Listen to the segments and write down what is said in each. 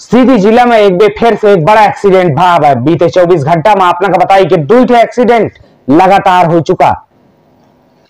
सीधी जिला में एक बार फिर से बड़ा एक्सीडेंट भाव है। बीते 24 घंटा में आपने का बताई कि दो एक्सीडेंट लगातार हो चुका।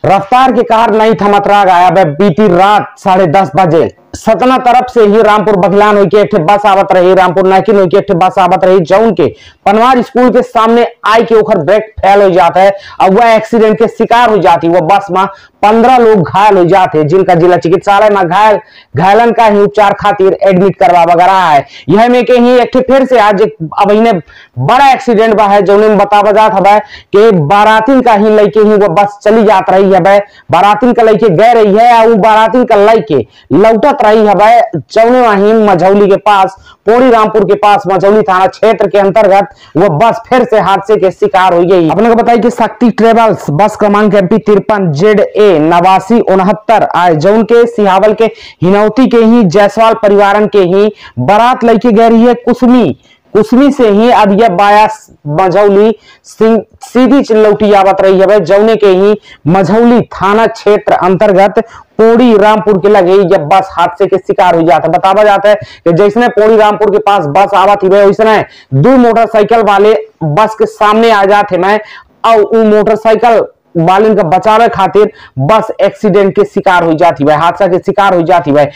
रफ्तार की कार नहीं थमत रहा गया। बीती रात साढ़े दस बजे सतना तरफ़ से ही रामपुर बघलान हुई के बस आवत रही, रामपुर नाकिन हुई के बस आवत रही, जौन के पनवार स्कूल के सामने आई के ओखर ब्रेक फेल हो जाता है अब वह एक्सीडेंट के शिकार हो जाती वह बस में पंद्रह लोग घायल हो जाते जिनका जिला चिकित्सालय में घायल, घायलन का ही उपचार खातिर एडमिट करवा वगैरह है। यह में के ही एक फिर से आज एक अब बड़ा एक्सीडेंट बा है, जौन में बतावा जात हवा कि बारातीन का ही लइके ही वो बस चली जात रही है बारातीन का लइके गए रही है, और बारातीन का लइके लौटत रही है चौने वाहिम मझौली के पास, पोड़ी रामपुर के पास, मझौली थाना क्षेत्र के अंतर्गत। वो बस फिर से हादसे के शिकार हो गई। अपने को बताइए कि शक्ति ट्रेवल्स बस क्रमांक एम पी तिरपन, जेड ए, नवासी, उनहत्तर, आए जौन के, सिहावल के, हिनौती के ही जायसवाल परिवार के ही, बारात लेके गए रही है कुसमी। कुसमी से ही अब यह बाया मझौली सीधी चिल्लौटी आवत रही है। जौने के ही मझौली थाना क्षेत्र अंतर्गत पोड़ी रामपुर के लगे यह बस हादसे के शिकार हो जाता है। बतावा जाता है कि जैसे पोड़ी रामपुर के पास बस आवत ही वैसे दो मोटरसाइकिल वाले बस के सामने आ जाते मैं, और वो मोटरसाइकिल वाले का बचावे खातिर बस एक्सीडेंट के शिकार हो जाती है, हादसा के शिकार हो जाती है।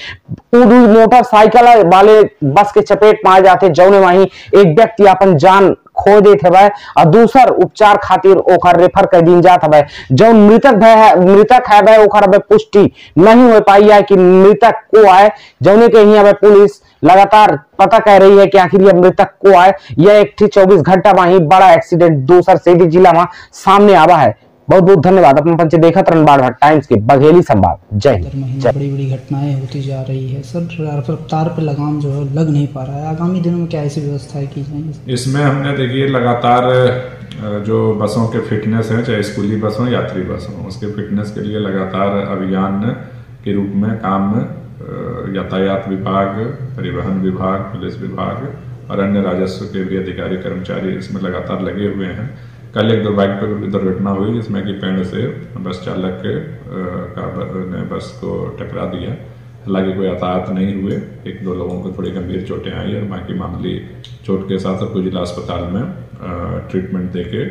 मोटरसाइकिल वाले बस के चपेट में आ जाते जौने वहीं एक व्यक्ति अपन जान खो देते भाई और दूसर उपचार खातिर ओखर रेफर कर दिन जात है। जो मृतक है मृतक है भाई ओखर अब पुष्टि नहीं हो पाई है कि मृतक को आए जौने के ही अब पुलिस लगातार पता कह रही है कि आखिर यह मृतक को आए यह एक थी चौबीस घंटा में ही बड़ा एक्सीडेंट दूसर सीधी जिला में सामने आवा है। बहुत बहुत धन्यवाद। अपने पंच देखा बाढ़ टाइम्स के बघेली संवाद। जय हिंद। बड़ी बड़ी घटनाएँ होती जा रही है। सर रफ्तार पे लगाम जो है लग नहीं पा रहा है। आगामी दिनों में क्या ऐसी व्यवस्थाएँ की जाएँगी? इसमें हमने देखिए लगातार जो बसों के फिटनेस है चाहे स्कूली बस हो यात्री बस हो उसके फिटनेस के लिए लगातार अभियान के रूप में काम यातायात विभाग परिवहन विभाग पुलिस विभाग और अन्य राजस्व के भी अधिकारी कर्मचारी इसमें लगातार लगे हुए हैं। कल एक दुर्भाग्यपूर्ण दुर्घटना हुई जिसमें कि पेड़ से बस चालक के का ने बस को टकरा दिया। हालाँकि कोई यातायात नहीं हुए। एक दो लोगों को थोड़ी गंभीर चोटें आई और बाकी मामूली चोट के साथ सबको जिला अस्पताल में ट्रीटमेंट देके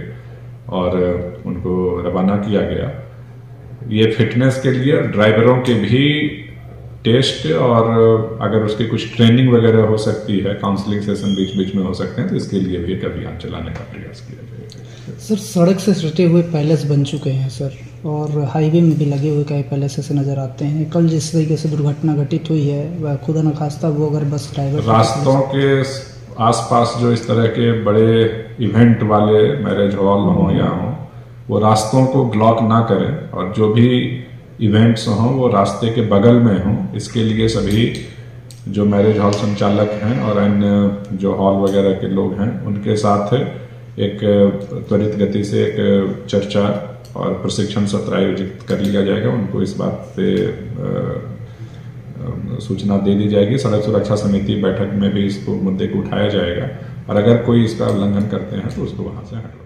और उनको रवाना किया गया। ये फिटनेस के लिए ड्राइवरों के भी टेस्ट और अगर उसकी कुछ ट्रेनिंग वगैरह हो सकती है काउंसलिंग सेशन बीच बीच में हो सकते हैं तो इसके लिए भी एक अभियान चलाने का प्रयास किया जाएगा सर सड़क से सटे हुए पैलेस बन चुके हैं सर। और हाईवे में भी लगे हुए कई पैलेस ऐसे नज़र आते हैं। कल जिस तरीके से दुर्घटना घटित हुई है वह खुदा न खास्ता वो अगर बस ड्राइवर रास्तों के आसपास जो इस तरह के बड़े इवेंट वाले मैरिज हॉल हों या हों वो रास्तों को ब्लॉक ना करें। और जो भी इवेंट्स हों वो रास्ते के बगल में हों। इसके लिए सभी जो मैरिज हॉल संचालक हैं और अन्य जो हॉल वगैरह के लोग हैं उनके साथ एक त्वरित गति से एक चर्चा और प्रशिक्षण सत्र आयोजित कर लिया जाएगा। उनको इस बात पे सूचना दे दी जाएगी। सड़क सुरक्षा समिति बैठक में भी इस मुद्दे को उठाया जाएगा। और अगर कोई इसका उल्लंघन करते हैं तो उसको वहाँ से हटवा